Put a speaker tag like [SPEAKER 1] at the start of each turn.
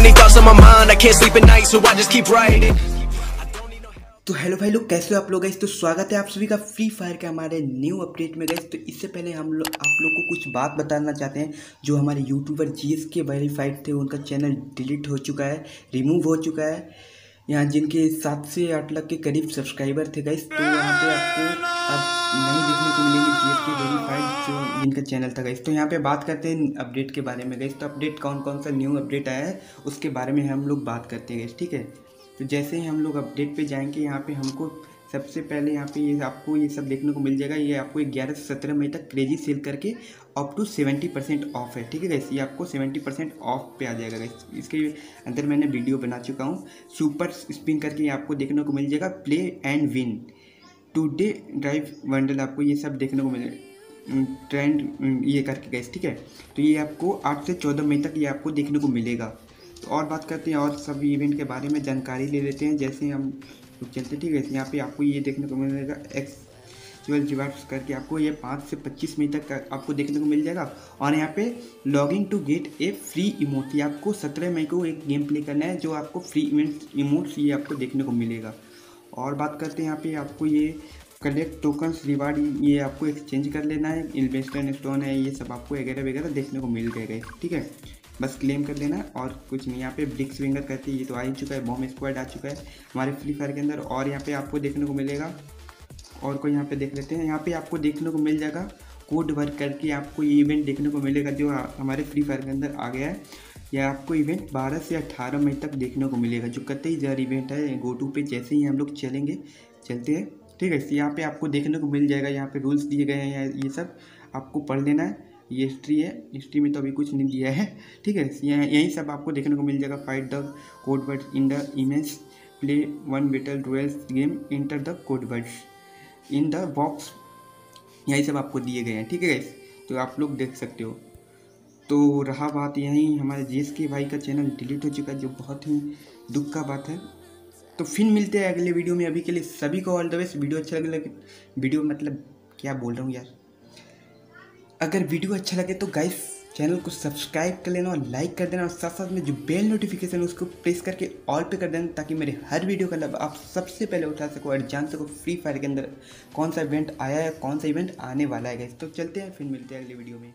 [SPEAKER 1] many thoughts on my mind, I can't sleep at night, so I just keep writing.
[SPEAKER 2] तो hello भाई लोग कैसे हो आप लोग गाइस तो स्वागत है आप सभी का फ्री फायर के हमारे न्यू अपडेट में गाइस तो इससे पहले हम लोग आप लोग को कुछ बात बताना चाहते हैं। जो हमारे यूट्यूबर जीएस के वेरीफाइड थे उनका चैनल डिलीट हो चुका है रिमूव हो चुका है। यहाँ जिनके सात से आठ लाख के करीब सब्सक्राइबर थे गाइस तो यहाँ पे आपको अब नहीं देखने को मिलेंगे जीएस के वेरीफाइड जो जिनका चैनल था गाइस तो यहाँ पे बात करते हैं अपडेट के बारे में गाइस तो अपडेट कौन कौन सा न्यू अपडेट आया है, उसके बारे में हम लोग बात करते हैं गाइस ठीक है? तो जैसे ही हम लोग अपडेट पे जाएँगे, यहाँ पे हमको सबसे पहले यहाँ पे ये आपको ये सब देखने को मिल जाएगा। ये आपको ग्यारह से सत्रह मई तक क्रेजी सेल करके up to seventy percent off है, ठीक है गैस ये आपको सेवेंटी परसेंट ऑफ़ पे आ जाएगा गैस इसके अंदर मैंने वीडियो बना चुका हूँ। सुपर स्पिन करके ये आपको देखने को मिल जाएगा play and win today drive vandal आपको ये सब देखने को मिलेगा ट्रेंड ये करके गए ठीक है? तो ये आपको आठ से चौदह मई तक ये आपको देखने को मिलेगा। तो और बात करते हैं और सब इवेंट के बारे में जानकारी ले लेते हैं। जैसे हम चलते ठीक है? यहाँ पे आपको ये देखने को मिलेगा एक्स ट्वेल्व जीवाट्स करके आपको ये पाँच से पच्चीस मई तक आपको देखने को मिल जाएगा। और यहाँ पे logging to get a free emote ये आपको सत्रह मई को एक गेम प्ले करना है, जो आपको फ्री इवेंट इमोट्स ये आपको देखने को मिलेगा। और बात करते हैं यहाँ पे आपको ये कलेक्ट टोकन्स रिवार्ड ये आपको एक्सचेंज कर लेना है इन्वेस्टर स्टोन है, ये सब आपको वगैरह वगैरह देखने को मिल गए गए, ठीक है? बस क्लेम कर लेना और कुछ नहीं, यहाँ पे ब्रिक्स विंगर करते ये तो आ ही चुका है बॉम्ब स्क्वाड आ चुका है हमारे फ्री फायर के अंदर और यहाँ पे आपको देखने को मिलेगा। और कोई यहाँ पे देख लेते हैं, यहाँ पे आपको देखने को मिल जाएगा कोड वर्क करके आपको ये इवेंट देखने को मिलेगा जो हमारे फ्री फायर के अंदर आ गया है। यह आपको इवेंट 12 से 18 मई तक देखने को मिलेगा, जो कतई जार इवेंट है गो टू पे जैसे ही हम लोग चलेंगे, चलते हैं। ठीक है यहाँ पे आपको देखने को मिल जाएगा, यहाँ पे रूल्स दिए गए हैं ये सब। आपको पढ़ लेना है, ये हिस्ट्री है हिस्ट्री में तो अभी कुछ नहीं दिया है, ठीक है। यही सब आपको देखने को मिल जाएगा fight the code word in the image play one battle duels game enter the code words in the box यही सब आपको दिए गए हैं, ठीक है। तो आप लोग देख सकते हो। तो रहा बात यही, हमारे जीएस के भाई का चैनल डिलीट हो चुका है, जो बहुत ही दुख का बात है। तो फिर मिलते हैं अगले वीडियो में। अभी के लिए सभी को ऑल द बेस्ट वीडियो अच्छा लगे वीडियो मतलब क्या बोल रहा हूँ यार? अगर वीडियो अच्छा लगे तो गाइस चैनल को सब्सक्राइब कर लेना और लाइक कर देना और साथ साथ में जो बेल नोटिफिकेशन है उसको प्रेस करके ऑल पे कर देना ताकि मेरे हर वीडियो का लाभ आप सबसे पहले उठा सको और जान सको फ्री फायर के अंदर कौन सा इवेंट आया है कौन सा इवेंट आने वाला है गाइस तो चलते हैं, फिर मिलते हैं अगले वीडियो में।